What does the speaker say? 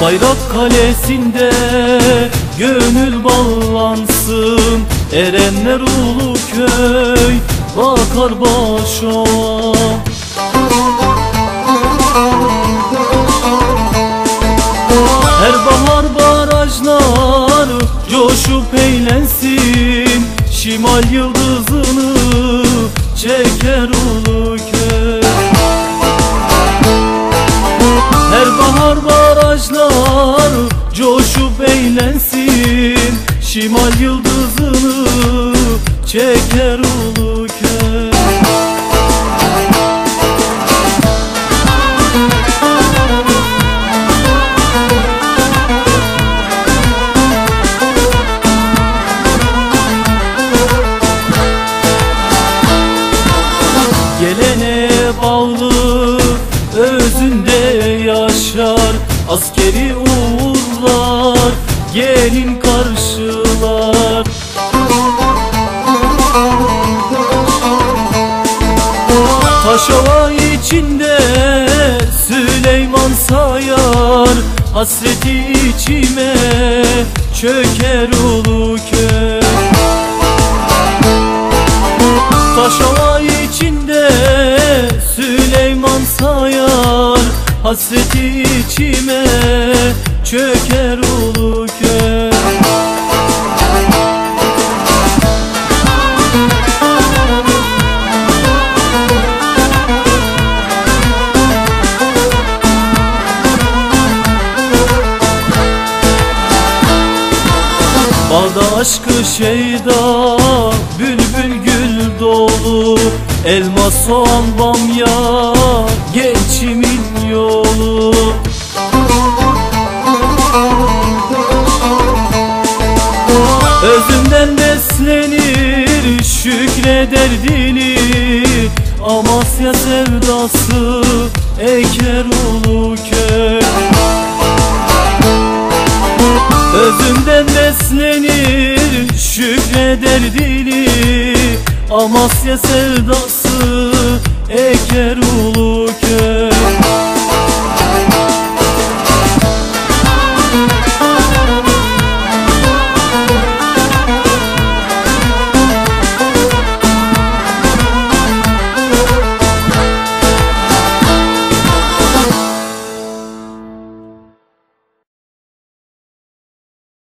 Bayrak kalesinde gönül bağlansın Erenler ulu köy bakar başa. Her bahar barajlar coşup eğlensin Şimal yıldızını çeker ulu barajlar coşup eğlensin. Şimal yıldızını çeker ulu Askeri uğurlar gelin karşılar. Taşova içinde Süleyman sayar Hasreti içime çöker ulu köy Taşova içinde Süleyman sayar Hasreti içime çöker ulu köy Bağda aşkı şeyda Bülbül gül dolu. Elma soğan bamya Geçimin Sözünden beslenir şükreder dili Amasya sevdası eker ulu köy Sözünden beslenir şükreder dili Amasya sevdası eker ulu